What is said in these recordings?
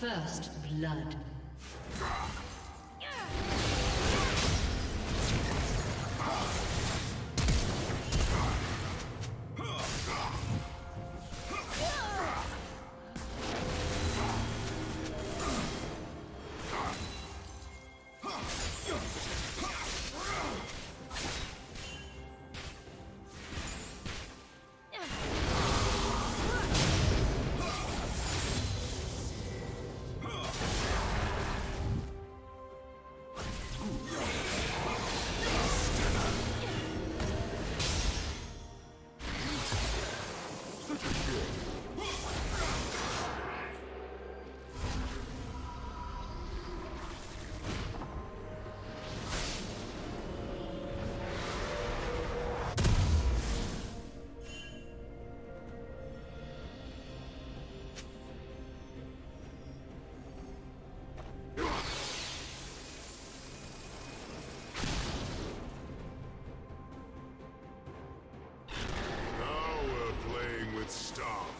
First blood. Playing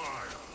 fire.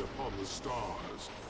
Upon the stars.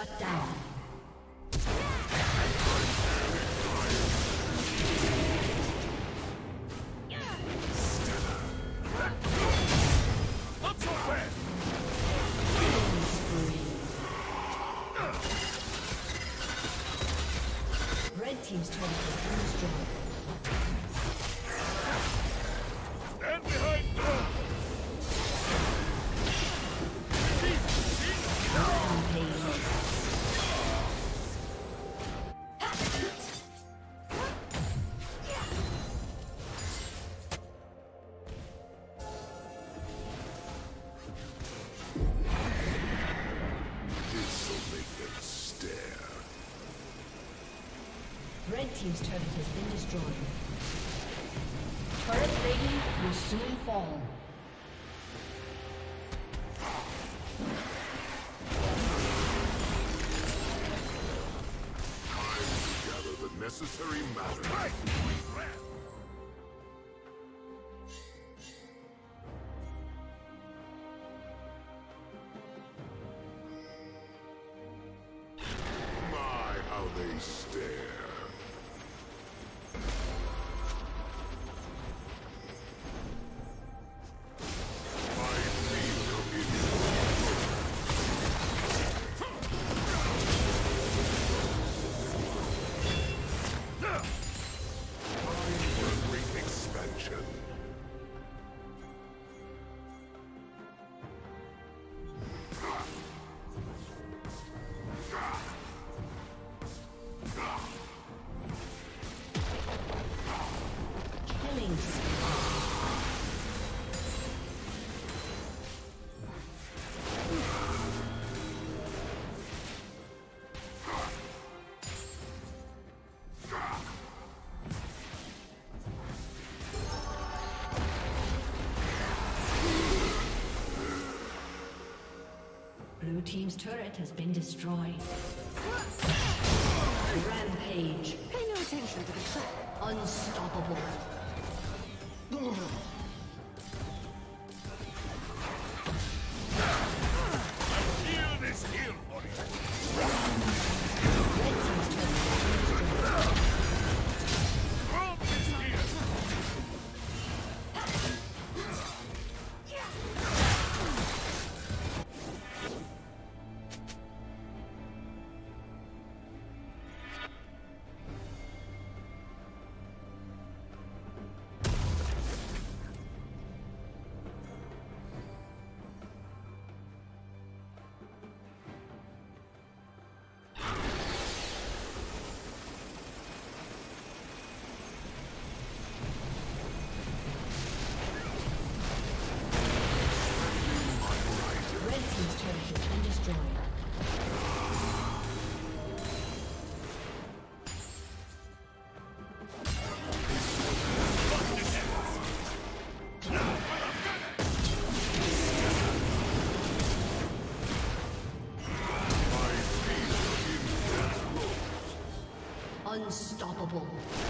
Shut down. Team's turret has been destroyed. Turret plating will soon fall. Time to gather the necessary matter. My, how they stare. Team's turret has been destroyed. Rampage. Pay no attention to the trap. Unstoppable. unstoppable.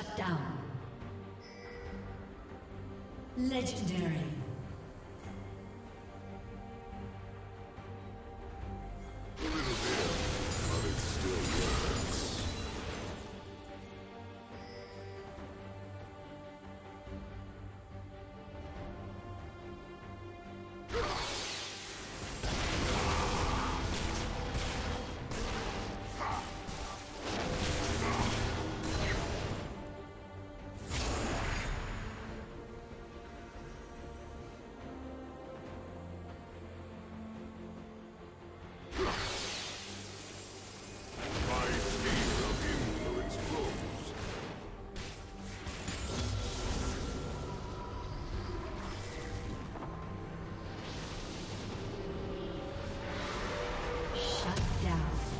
Shut down. Shut down.